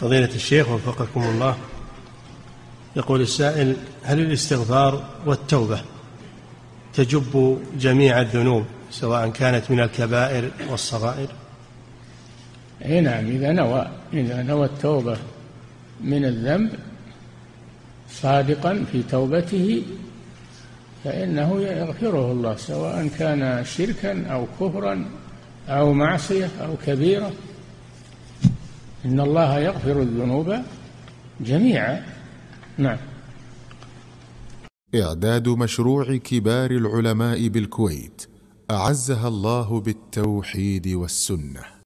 فضيلة الشيخ وفقكم الله يقول السائل هل الاستغفار والتوبة تجب جميع الذنوب سواء كانت من الكبائر والصغائر؟ إي نعم إذا نوى إذا نوى التوبة من الذنب صادقا في توبته فإنه يغفره الله سواء كان شركا أو كفرا أو معصية أو كبيرة. إن الله يغفر الذنوب جميعا. نعم. إعداد مشروع كبار العلماء بالكويت أعزها الله بالتوحيد والسنة.